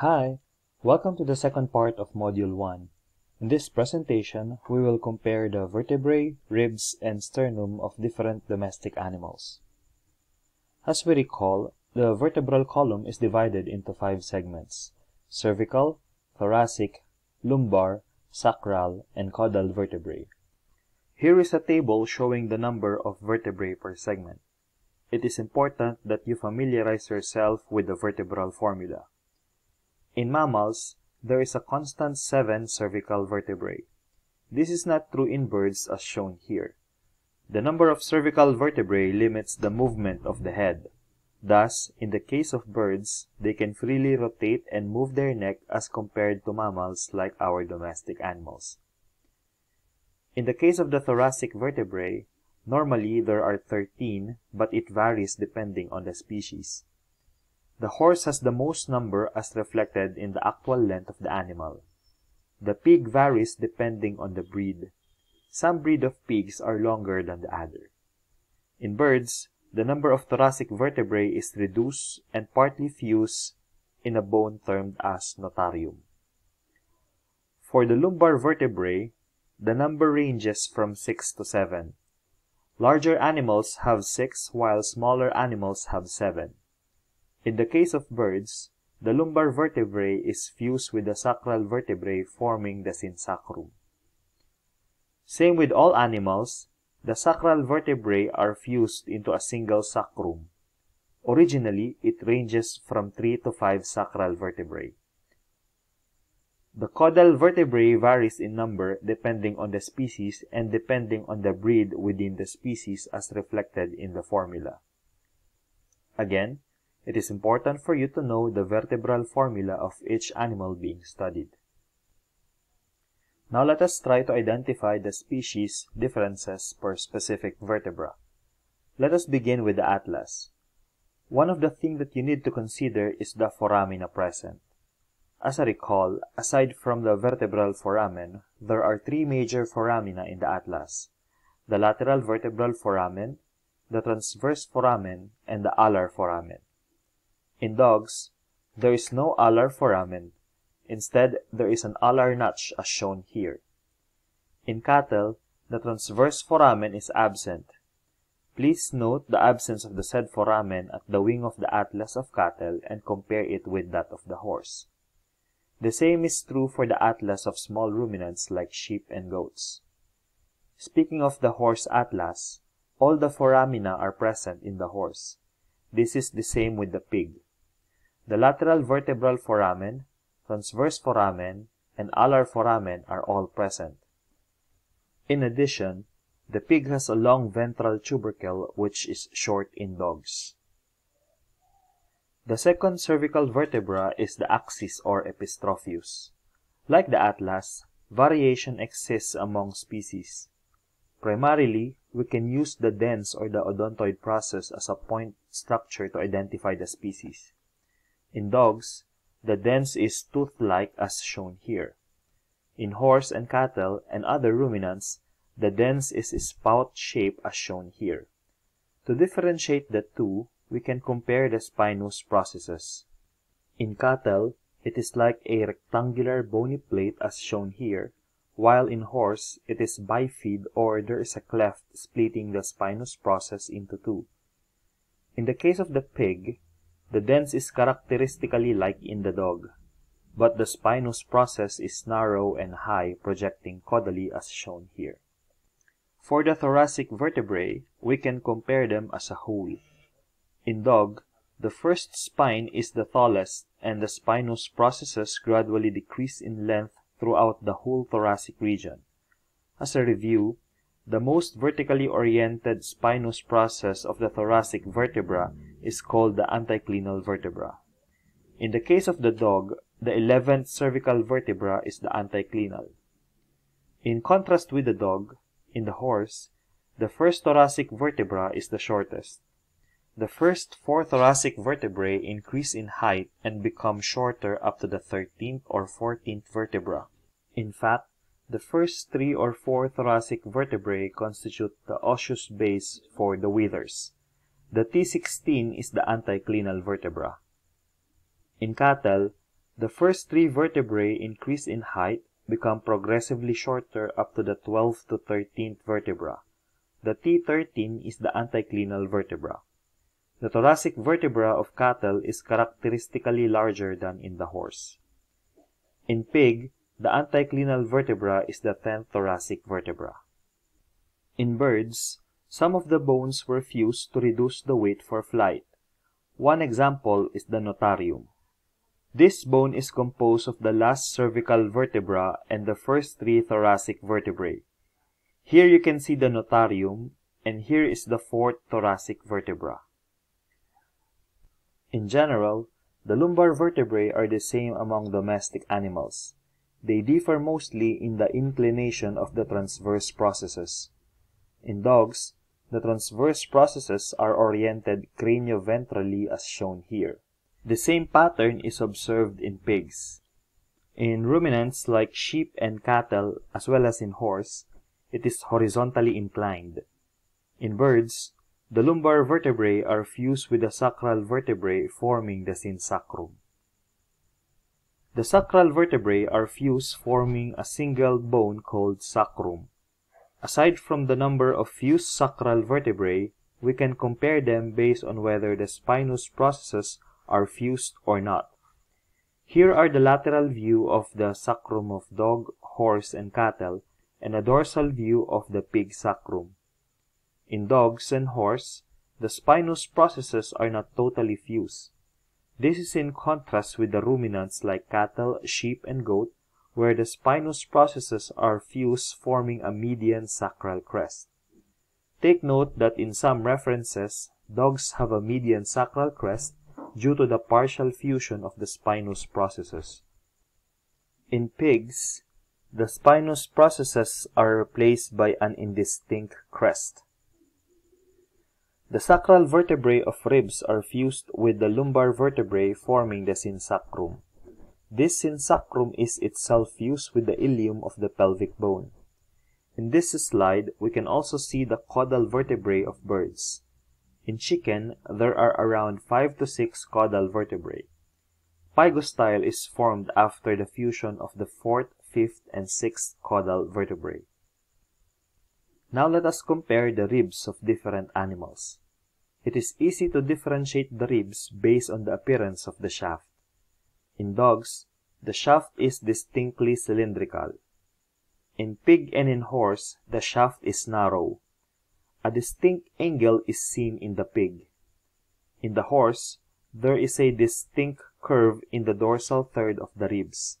Hi, welcome to the second part of Module 1. In this presentation, we will compare the vertebrae, ribs, and sternum of different domestic animals. As we recall, the vertebral column is divided into five segments, cervical, thoracic, lumbar, sacral, and caudal vertebrae. Here is a table showing the number of vertebrae per segment. It is important that you familiarize yourself with the vertebral formula. In mammals, there is a constant 7 cervical vertebrae. This is not true in birds as shown here. The number of cervical vertebrae limits the movement of the head. Thus, in the case of birds, they can freely rotate and move their neck as compared to mammals like our domestic animals. In the case of the thoracic vertebrae, normally there are 13, but it varies depending on the species. The horse has the most number as reflected in the actual length of the animal. The pig varies depending on the breed. Some breed of pigs are longer than the other. In birds, the number of thoracic vertebrae is reduced and partly fused in a bone termed as notarium. For the lumbar vertebrae, the number ranges from 6 to 7. Larger animals have 6 while smaller animals have 7. In the case of birds, the lumbar vertebrae is fused with the sacral vertebrae forming the synsacrum. Same with all animals, the sacral vertebrae are fused into a single sacrum. Originally, it ranges from 3 to 5 sacral vertebrae. The caudal vertebrae varies in number depending on the species and depending on the breed within the species as reflected in the formula. Again, it is important for you to know the vertebral formula of each animal being studied. Now let us try to identify the species differences per specific vertebra. Let us begin with the atlas. One of the things that you need to consider is the foramina present. As I recall, aside from the vertebral foramen, there are three major foramina in the atlas. The lateral vertebral foramen, the transverse foramen, and the alar foramen. In dogs, there is no alar foramen. Instead, there is an alar notch as shown here. In cattle, the transverse foramen is absent. Please note the absence of the said foramen at the wing of the atlas of cattle and compare it with that of the horse. The same is true for the atlas of small ruminants like sheep and goats. Speaking of the horse atlas, all the foramina are present in the horse. This is the same with the pig. The lateral vertebral foramen, transverse foramen, and alar foramen are all present. In addition, the pig has a long ventral tubercle which is short in dogs. The second cervical vertebra is the axis or epistropheus. Like the atlas, variation exists among species. Primarily, we can use the dens or the odontoid process as a point structure to identify the species. In dogs, the dens is tooth-like as shown here. In horse and cattle and other ruminants, the dens is spout shape as shown here. To differentiate the two, we can compare the spinous processes. In cattle, it is like a rectangular bony plate as shown here, while in horse, it is bifid or there is a cleft splitting the spinous process into two. In the case of the pig, the dens is characteristically like in the dog, but the spinous process is narrow and high, projecting caudally as shown here. For the thoracic vertebrae, we can compare them as a whole. In dog, the first spine is the tallest, and the spinous processes gradually decrease in length throughout the whole thoracic region. As a review, the most vertically oriented spinous process of the thoracic vertebra is called the anticlinal vertebra. In the case of the dog, the eleventh cervical vertebra is the anticlinal. In contrast with the dog, in the horse, the first thoracic vertebra is the shortest. The first four thoracic vertebrae increase in height and become shorter up to the 13th or 14th vertebra. In fact, the first three or four thoracic vertebrae constitute the osseous base for the withers. The T16 is the anticlinal vertebra. In cattle, The first three vertebrae increase in height, become progressively shorter up to the 12th to 13th vertebra. The T13 is the anticlinal vertebra. The thoracic vertebra of cattle is characteristically larger than in the horse. In pig, the anticlinal vertebra is the 10th thoracic vertebra. In birds, some of the bones were fused to reduce the weight for flight. One example is the notarium. This bone is composed of the last cervical vertebra and the first three thoracic vertebrae. Here you can see the notarium, and here is the fourth thoracic vertebra. In general, the lumbar vertebrae are the same among domestic animals. They differ mostly in the inclination of the transverse processes. In dogs, the transverse processes are oriented cranioventrally as shown here. The same pattern is observed in pigs. In ruminants like sheep and cattle, as well as in horse, it is horizontally inclined. In birds, the lumbar vertebrae are fused with the sacral vertebrae forming the synsacrum. The sacral vertebrae are fused forming a single bone called sacrum. Aside from the number of fused sacral vertebrae, we can compare them based on whether the spinous processes are fused or not. Here are the lateral view of the sacrum of dog, horse, and cattle, and a dorsal view of the pig sacrum. In dogs and horse, the spinous processes are not totally fused. This is in contrast with the ruminants like cattle, sheep, and goat, where the spinous processes are fused forming a median sacral crest. Take note that in some references, dogs have a median sacral crest due to the partial fusion of the spinous processes. In pigs, the spinous processes are replaced by an indistinct crest. The sacral vertebrae of ribs are fused with the lumbar vertebrae forming the synsacrum. This synsacrum is itself fused with the ilium of the pelvic bone. In this slide, we can also see the caudal vertebrae of birds. In chicken, there are around 5 to 6 caudal vertebrae. Pygostyle is formed after the fusion of the fourth, fifth, and sixth caudal vertebrae. Now let us compare the ribs of different animals. It is easy to differentiate the ribs based on the appearance of the shaft. In dogs, the shaft is distinctly cylindrical. In pig and in horse, the shaft is narrow. A distinct angle is seen in the pig. In the horse, there is a distinct curve in the dorsal third of the ribs.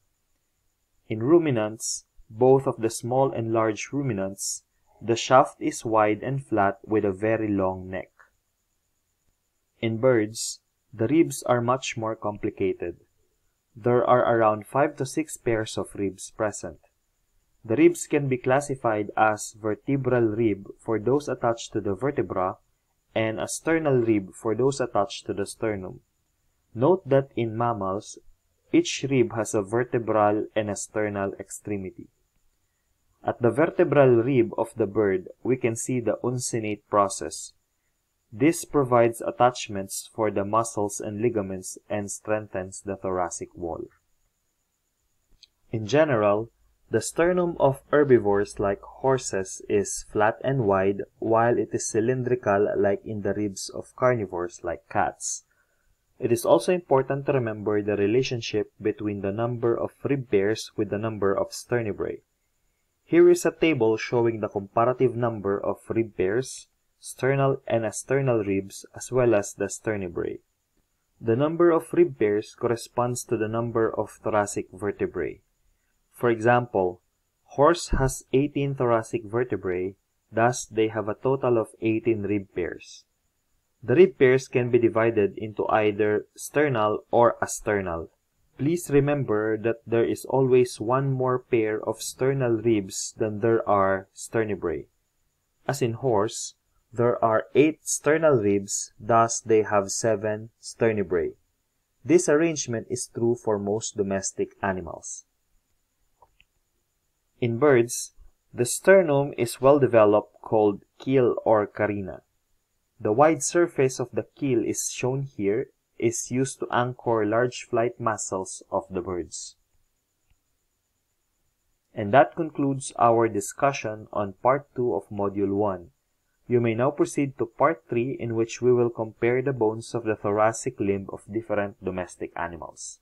In ruminants, both of the small and large ruminants, the shaft is wide and flat with a very long neck. In birds, the ribs are much more complicated. There are around 5 to 6 pairs of ribs present. The ribs can be classified as vertebral rib for those attached to the vertebra and a sternal rib for those attached to the sternum. Note that in mammals, each rib has a vertebral and a sternal extremity. At the vertebral rib of the bird, we can see the uncinate process. This provides attachments for the muscles and ligaments and strengthens the thoracic wall. In general, the sternum of herbivores like horses is flat and wide, while it is cylindrical like in the ribs of carnivores like cats. It is also important to remember the relationship between the number of rib pairs with the number of sternebrae. Here is a table showing the comparative number of rib pairs, sternal and asternal ribs, as well as the sternebrae. The number of rib pairs corresponds to the number of thoracic vertebrae. For example, horse has 18 thoracic vertebrae, thus they have a total of 18 rib pairs. The rib pairs can be divided into either sternal or asternal. Please remember that there is always one more pair of sternal ribs than there are sternebrae. As in horse, there are eight sternal ribs, thus they have seven sternebrae. This arrangement is true for most domestic animals. In birds, the sternum is well developed called keel or carina. The wide surface of the keel is shown here is used to anchor large flight muscles of the birds. And that concludes our discussion on Part 2 of Module 1. You may now proceed to Part 3 in which we will compare the bones of the thoracic limb of different domestic animals.